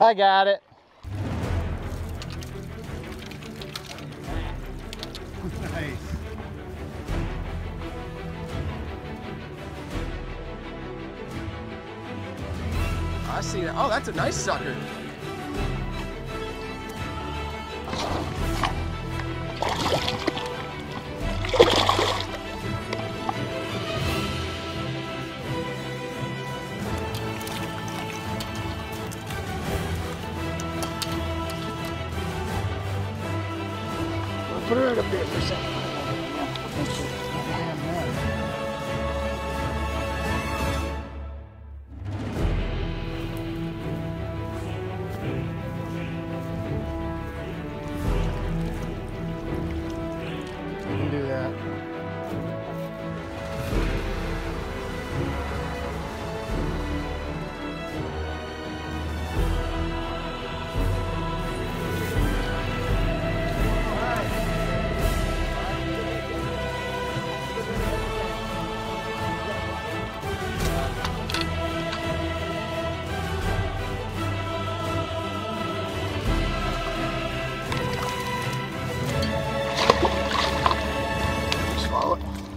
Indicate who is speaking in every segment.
Speaker 1: I got it.
Speaker 2: Nice.
Speaker 3: I see that. Oh, that's a nice sucker.
Speaker 4: Put her up there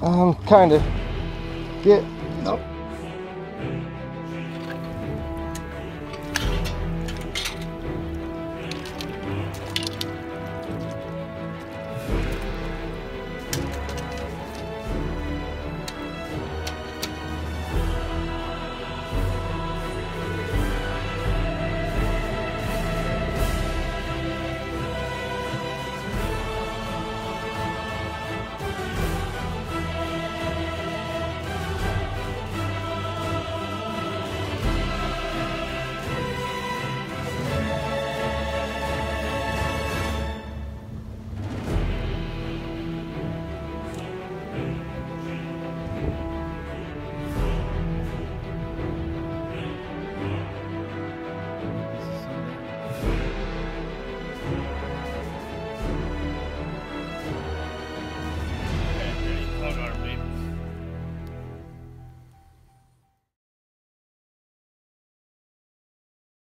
Speaker 1: Um, kind of. Get.
Speaker 4: Nope.